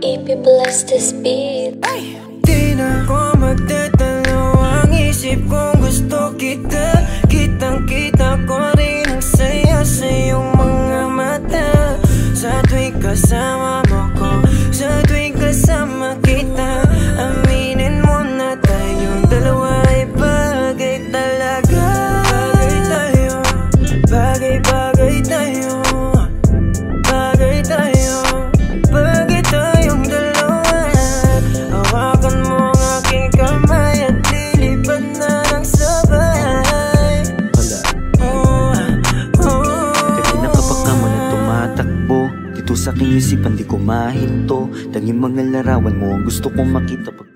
Ipi-bless this beat Ay! Di na ko magtatalo Ang isip kong gusto kita. Kitang-kita ko rin ang saya Sa iyong mga mata. Sa tuwing kasama Bagay bagay tayo. Bagay tayo. Bagay tayong dalawa. Hawakan mo ang aking kamay At lilipad na ng sabay. Wala Oh, oh. Kanina kapag ka mo na tumatakbo. Dito sa aking isipan di ko mahinto. Tanging mga larawan mo ang gusto kong makita pag